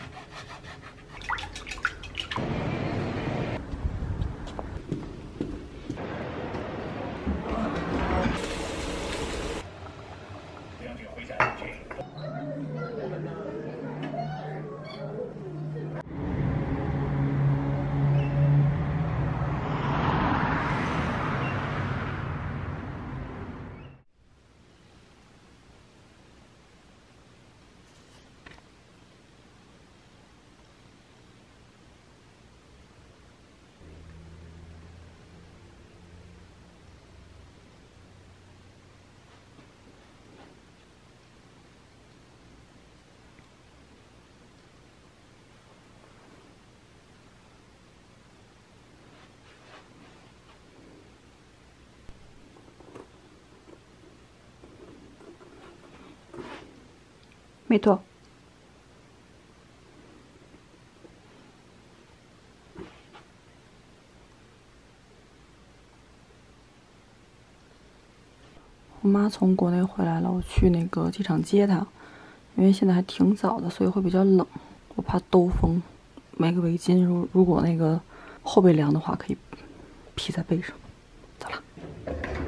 あっ。没错。我妈从国内回来了，我去那个机场接她，因为现在还挺早的，所以会比较冷，我怕兜风，买个围巾，如如果那个后背凉的话，可以披在背上。走了。OK。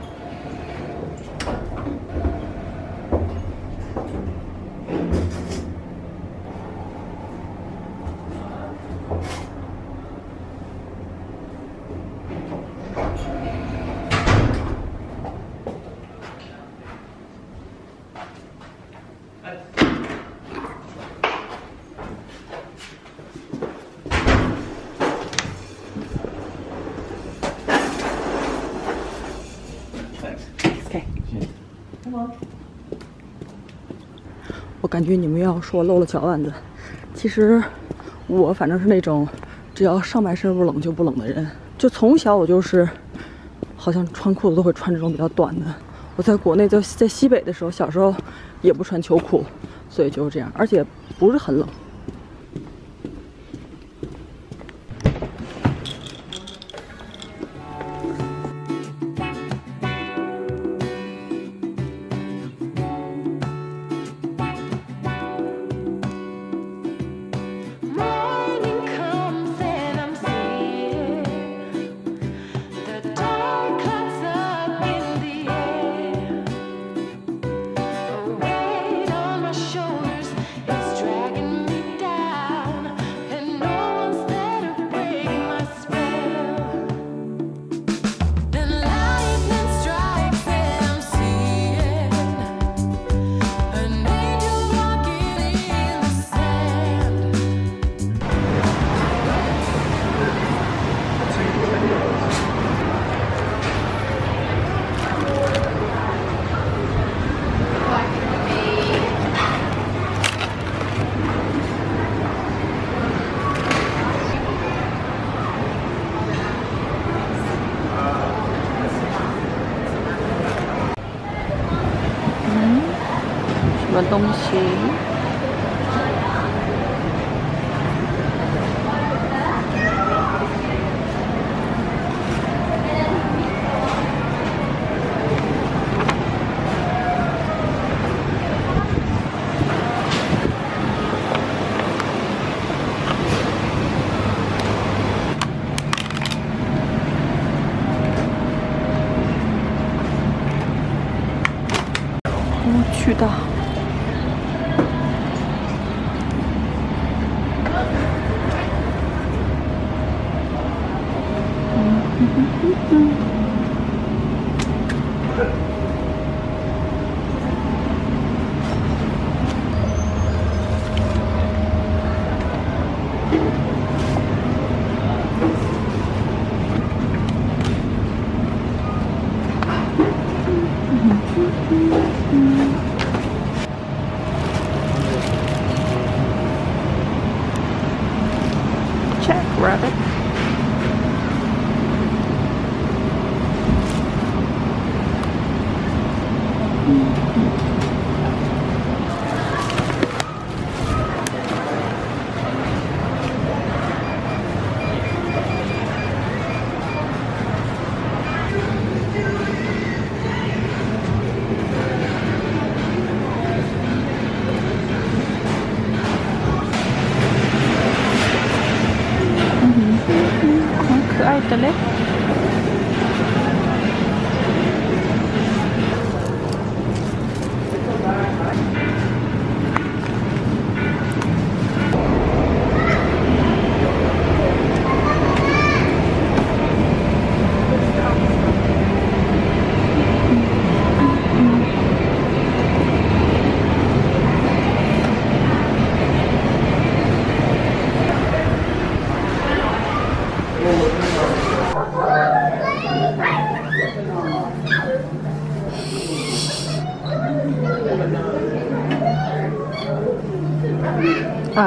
我感觉你们要说露了脚腕子，其实我反正是那种只要上半身不冷就不冷的人，就从小我就是好像穿裤子都会穿这种比较短的。我在国内在在西北的时候，小时候也不穿秋裤，所以就是这样，而且不是很冷。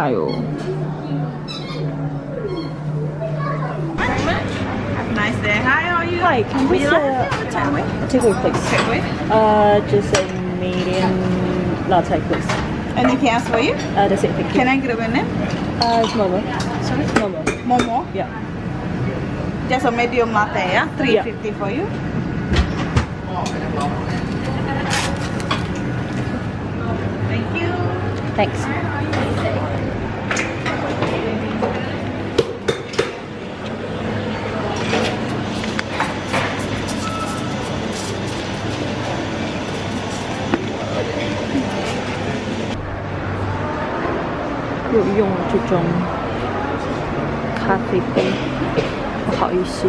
아유. Nice day. Hi, how are you? Hi, can we Would say like a- a takeaway? Takeaway, please. Takeaway. Uh, just a medium latte, please. Anything else for you? Uh, that's it, thank you. Can I get a name? Uh, it's Momo. Sorry? Momo. Momo. Yeah. Just a medium latte, yeah? Three Yeah. for you. Thank you. Thanks. 这种咖啡杯，不好意思。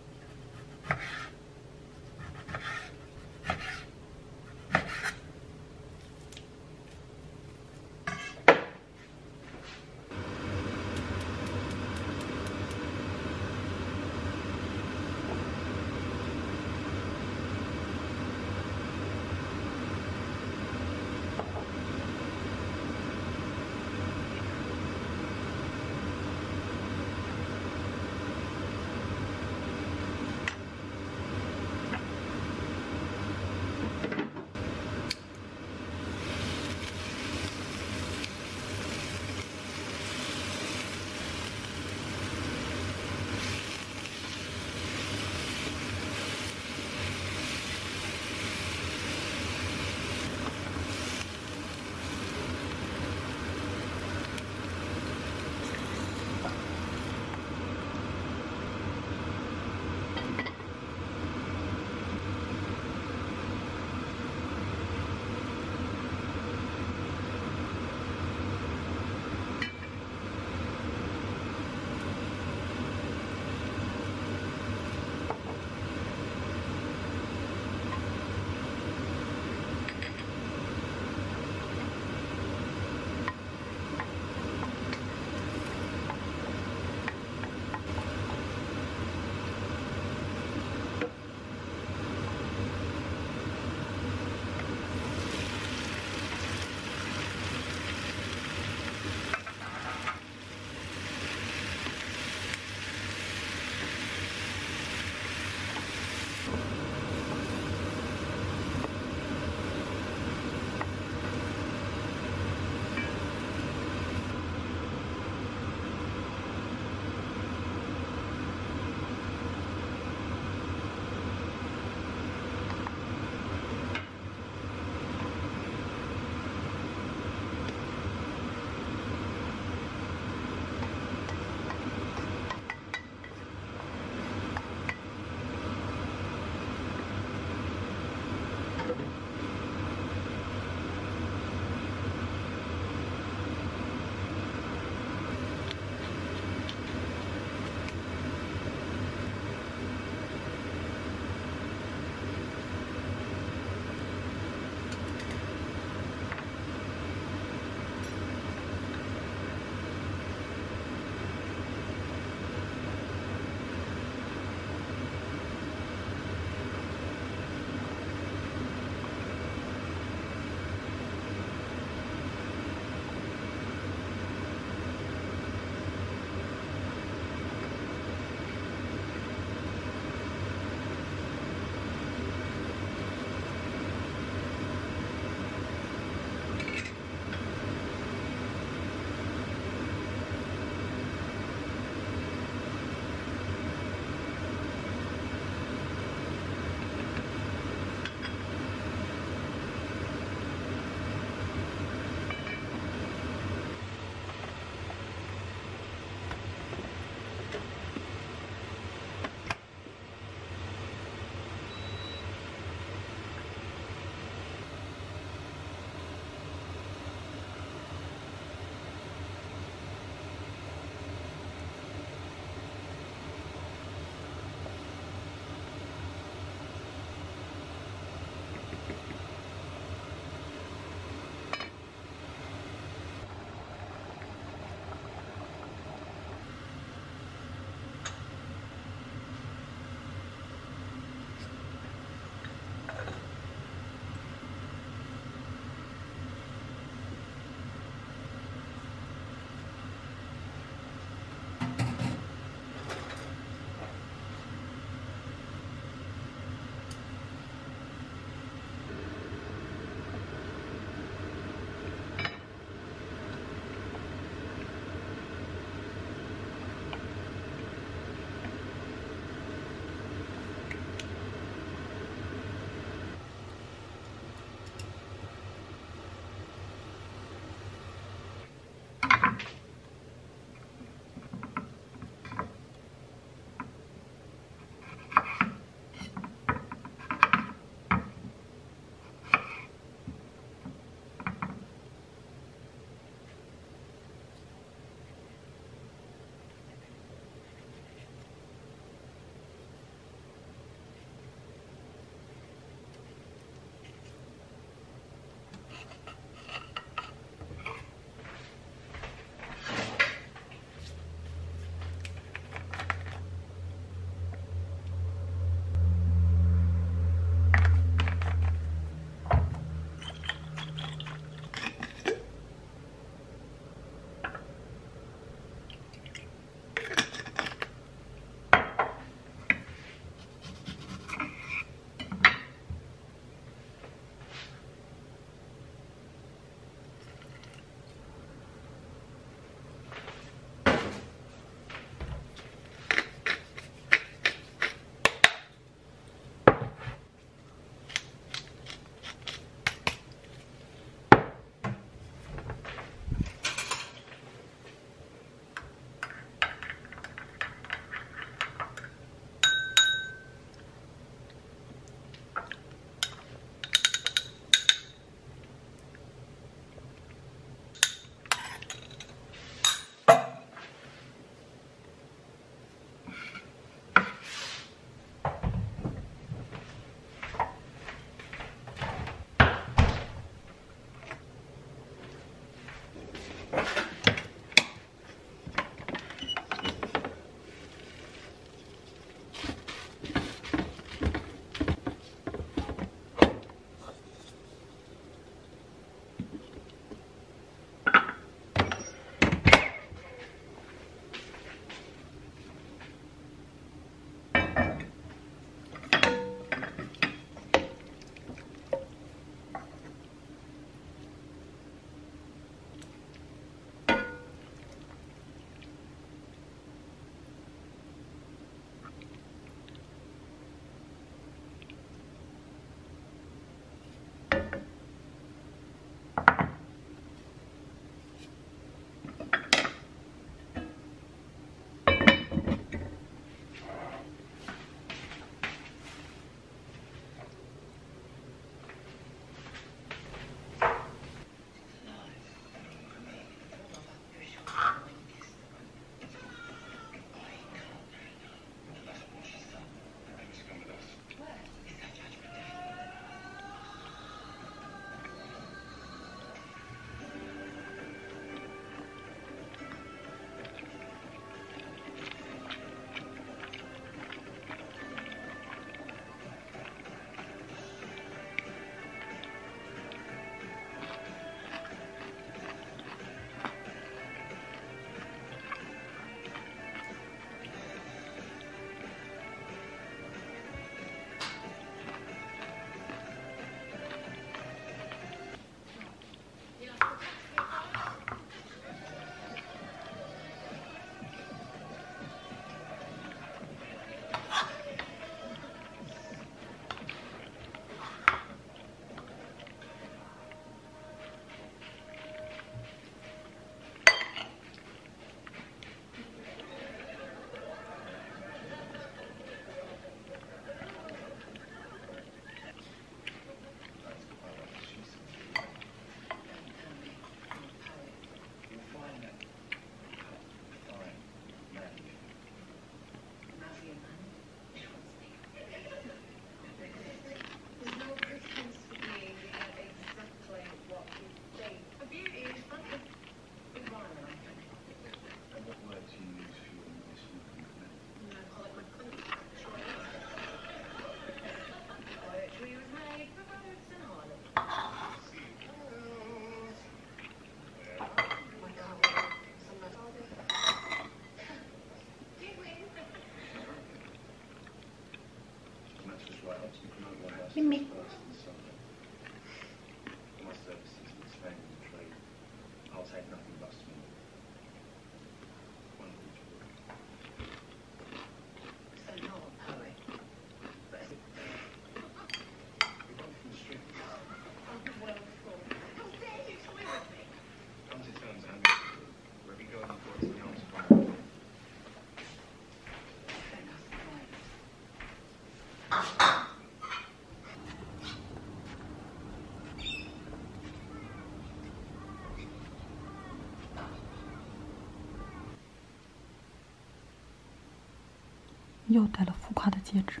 又戴了浮夸的戒指。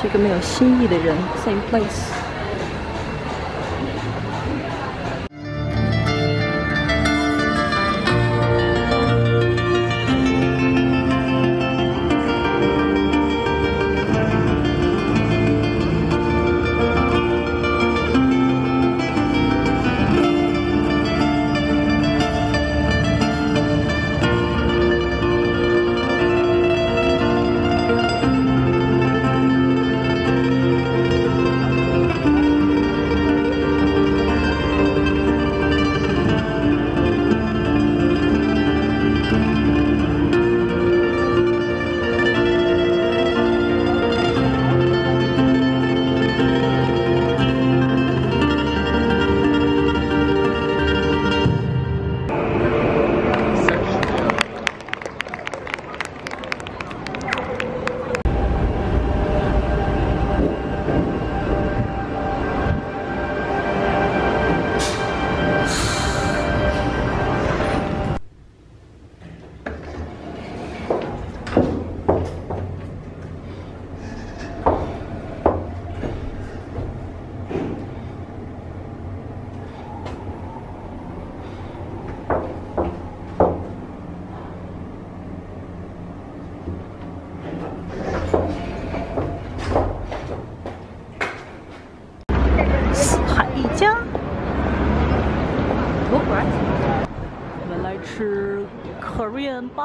是一个没有新意的人。same place。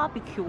barbecue.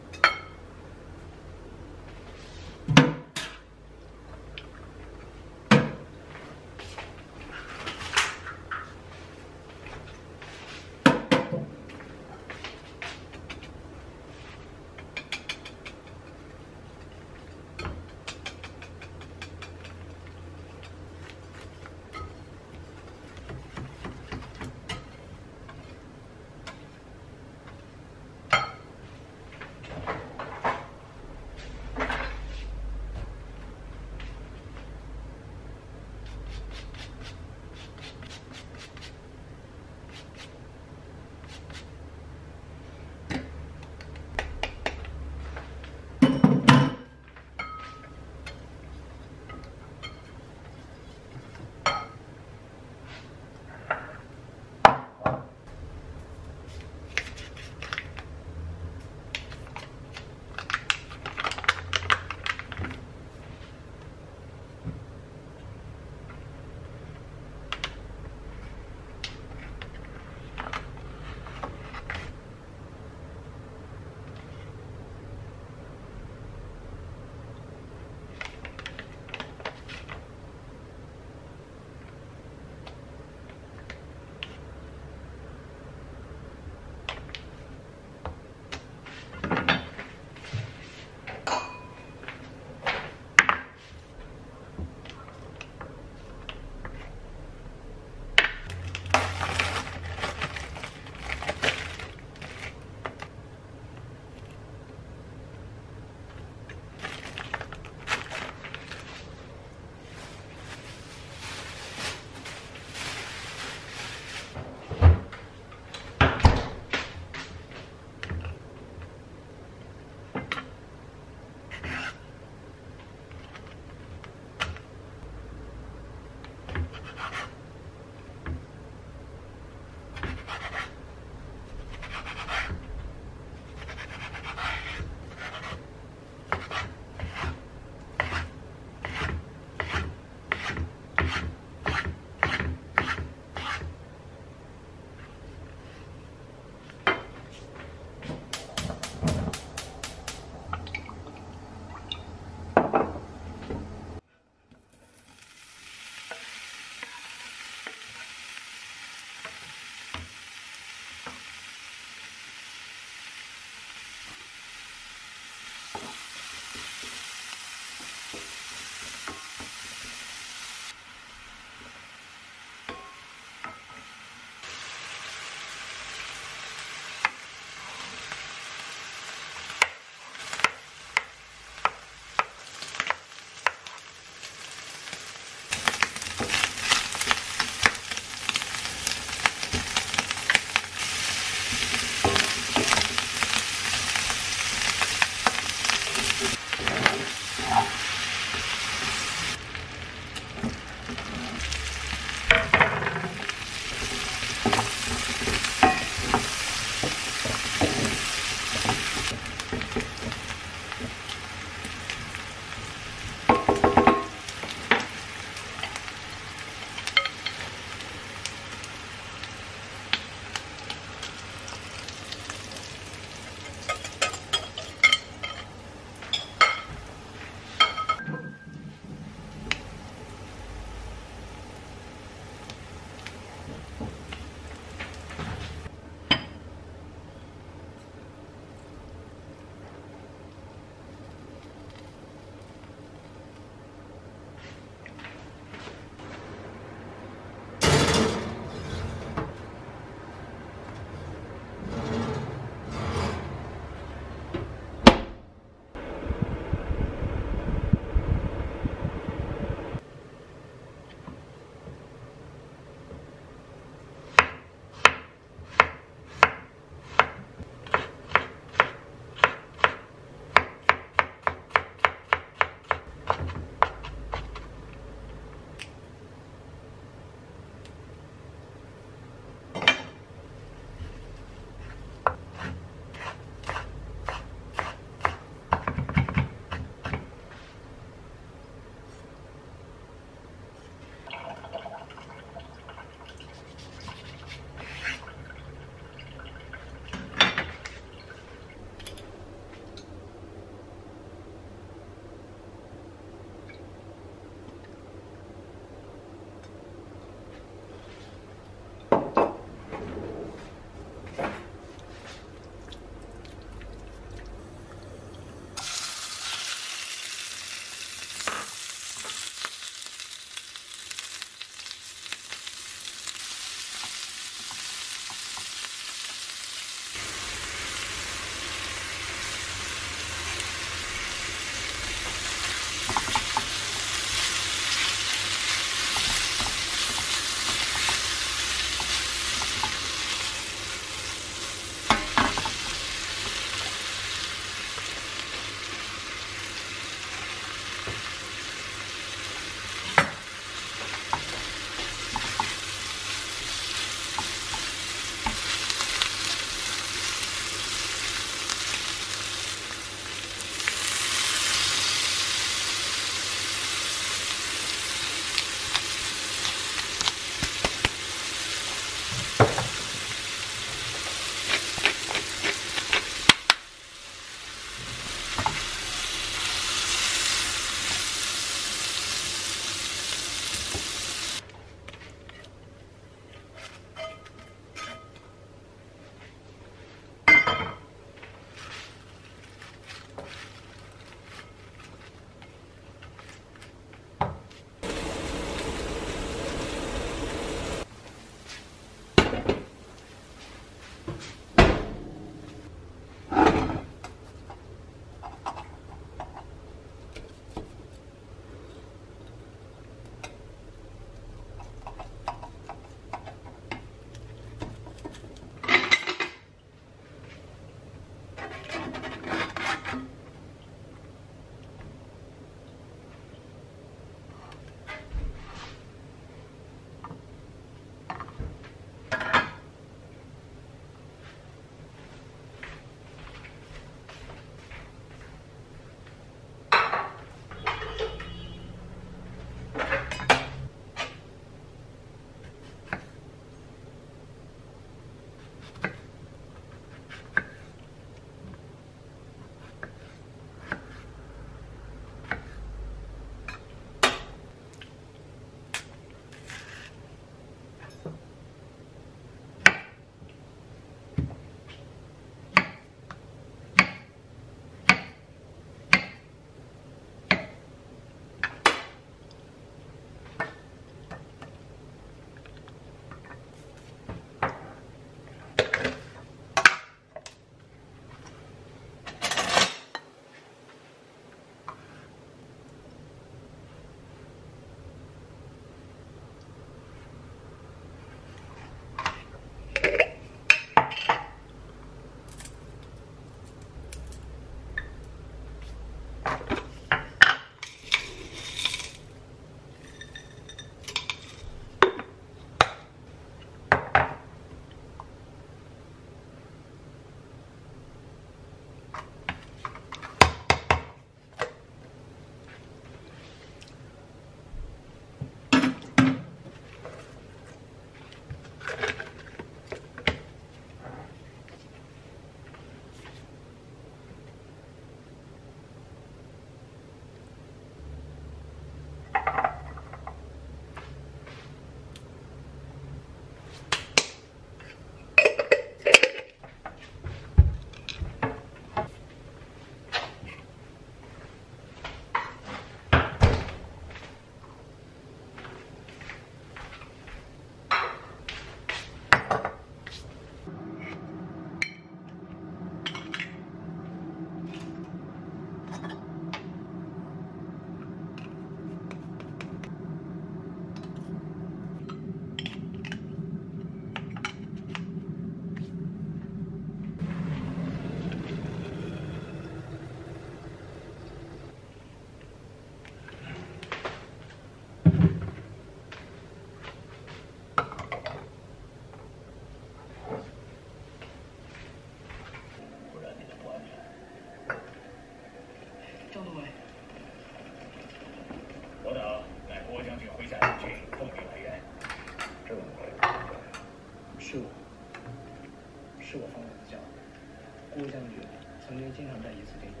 经常在一次定中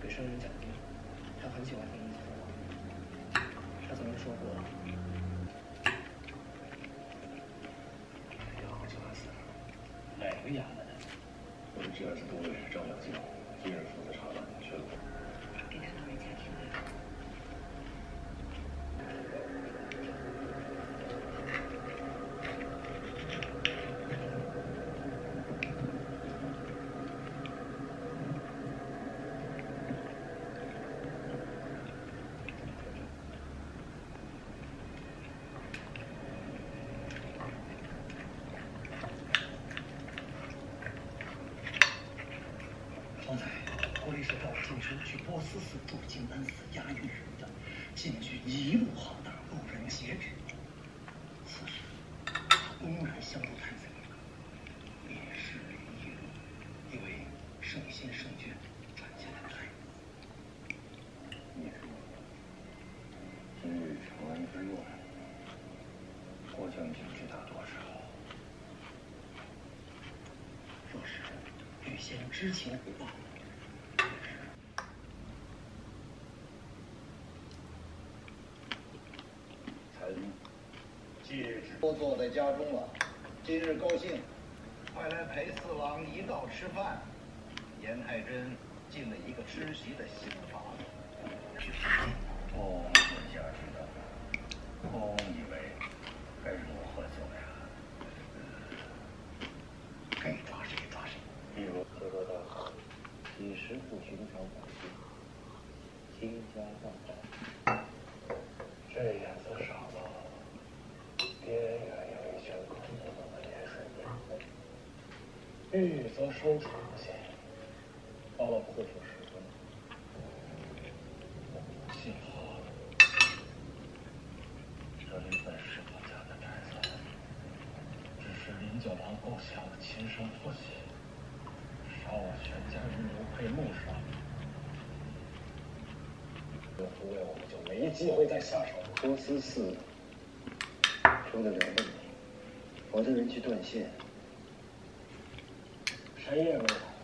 给生人讲经，他很喜欢听人讲话。他曾经说过，要九二四，哪个衙门的？我们这儿子都尉是张良进，今日负责查办宣鲁。给他老人家听的。方才国力使赵进书去波斯寺驻金丹寺押运人的，禁军一路浩大，路人皆知。此时他公然相助太贼，烈士离异，以为圣心圣眷传下来太。你说，今日长安之乱，郭将军知道多少？若是预先知情不报，臣今日只都坐在家中了。今日高兴，快来陪四郎一道吃饭。严太真进了一个吃席的新房子。公殿下知道，公以为该如何做呀？该抓谁抓谁。比如可说道，几十副寻常百姓，倾家荡产，这样子少了，边缘有一圈空洞的盐水边，欲则收藏些，到了破处时分，幸好这里本是我家的宅子，只是林九郎构想的亲生父亲。杀我全家人流配路上，这诸位我们就没机会再下手。波斯寺出得了问题，我的人去断线，谁也没有。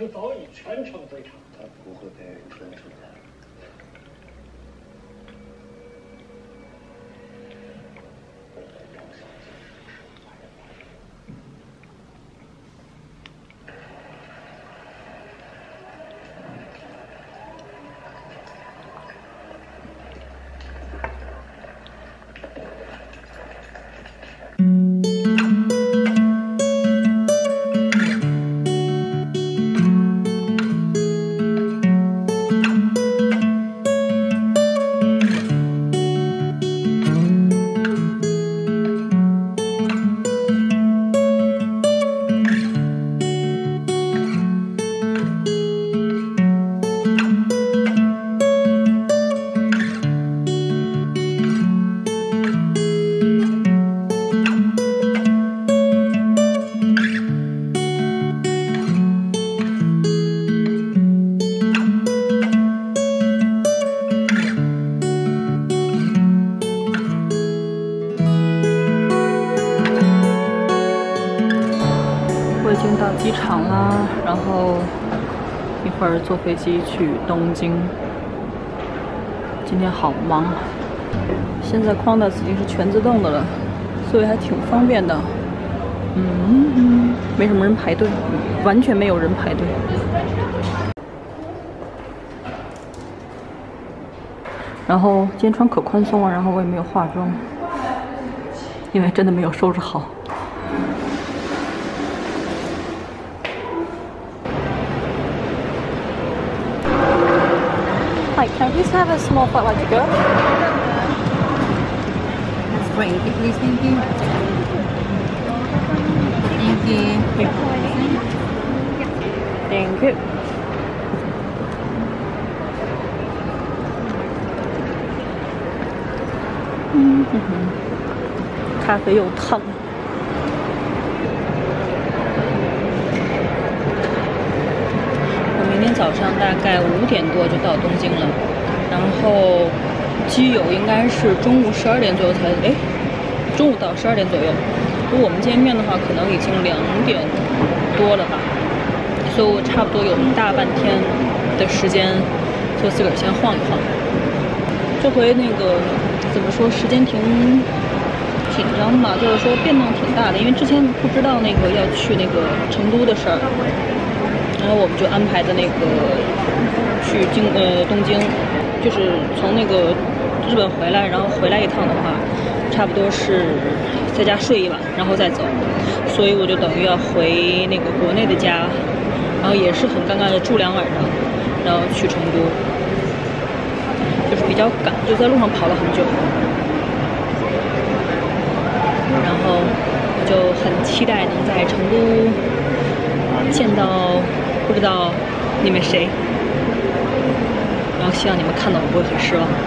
却早已全程飞机去东京。今天好忙，现在 Qantas 已经是全自动的了，所以还挺方便的。嗯嗯，没什么人排队，完全没有人排队。然后今天穿可宽松了，然后我也没有化妆，因为真的没有收拾好。Have a small flight like? That's great. Please, thank you. Thank you. Thank you. 咖啡又烫。我明天早上大概五点多就到东京了，然后机友应该是中午十二点左右才，哎，中午到十二点左右。如果我们见面的话，可能已经两点多了吧，所以我差不多有大半天的时间，就自个儿先晃一晃。这回那个怎么说，时间挺紧张吧，就是说变动挺大的，因为之前不知道那个要去那个成都的事儿，然后我们就安排的那个去京呃东京，就是从那个日本回来，然后回来一趟的话，差不多是在家睡一晚，然后再走，所以我就等于要回那个国内的家，然后也是很尴尬的住两晚上，然后去成都。就是比较赶，就在路上跑了很久，然后我就很期待能在成都见到不知道你们谁，然后希望你们看到我不会很失望。